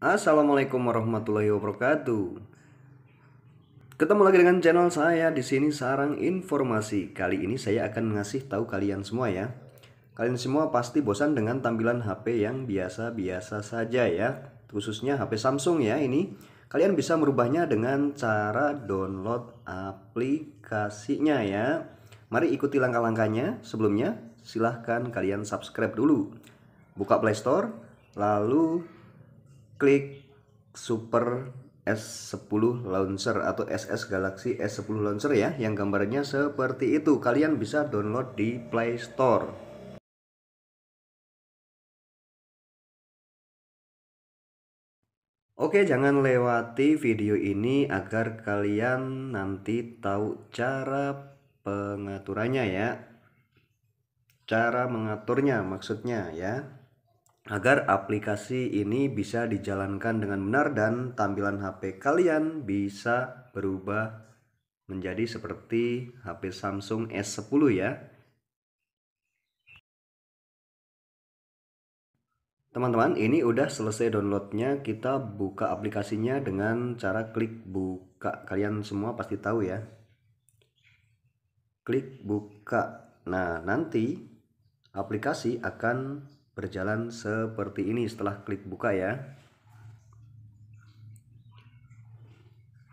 Assalamualaikum warahmatullahi wabarakatuh. Ketemu lagi dengan channel saya di sini Sarang Informasi. Kali ini saya akan ngasih tahu kalian semua ya. Kalian semua pasti bosan dengan tampilan HP yang biasa-biasa saja ya. Khususnya HP Samsung ya ini. Kalian bisa merubahnya dengan cara download aplikasinya ya. Mari ikuti langkah-langkahnya. Sebelumnya silahkan kalian subscribe dulu. Buka Play Store, lalu klik Super S10 Launcher atau SS Galaxy S10 Launcher ya yang gambarnya seperti itu. Kalian bisa download di Play Store. Oke jangan lewati video ini agar kalian nanti tahu cara pengaturannya ya. Cara mengaturnya maksudnya ya agar aplikasi ini bisa dijalankan dengan benar dan tampilan HP kalian bisa berubah menjadi seperti HP Samsung S10 ya. Teman-teman ini udah selesai downloadnya. Kita buka aplikasinya dengan cara klik buka. Kalian semua pasti tahu ya. Klik buka. Nah nanti aplikasi akan berjalan seperti ini setelah klik buka ya.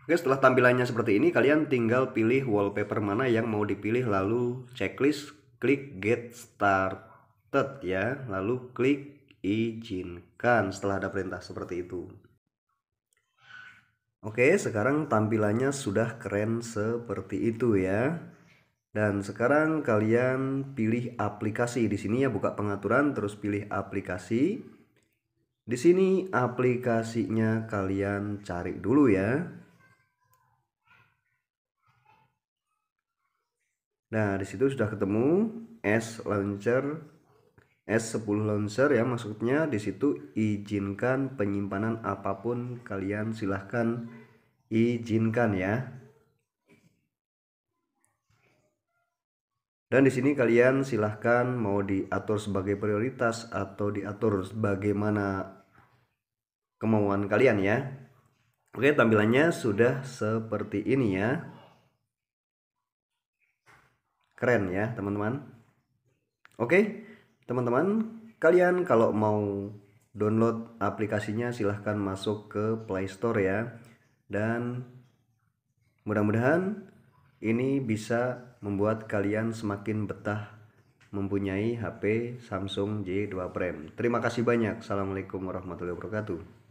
Oke setelah tampilannya seperti ini kalian tinggal pilih wallpaper mana yang mau dipilih lalu checklist klik get started ya. Lalu klik izinkan setelah ada perintah seperti itu. Oke sekarang tampilannya sudah keren seperti itu ya dan sekarang kalian pilih aplikasi. Di sini ya buka pengaturan terus pilih aplikasi. Di sini aplikasinya kalian cari dulu ya. Nah, di situ sudah ketemu S Launcher S10 Launcher ya maksudnya di situ izinkan penyimpanan apa pun kalian silahkan izinkan ya. Dan di sini kalian silahkan mau diatur sebagai prioritas atau diatur bagaimana kemauan kalian ya. Oke, tampilannya sudah seperti ini ya. Keren ya, teman-teman. Oke, teman-teman, kalian kalau mau download aplikasinya silahkan masuk ke Play Store ya. Dan mudah-mudahan ini bisa membuat kalian semakin betah mempunyai HP Samsung J2 Prime. Terima kasih banyak. Assalamualaikum warahmatullahi wabarakatuh.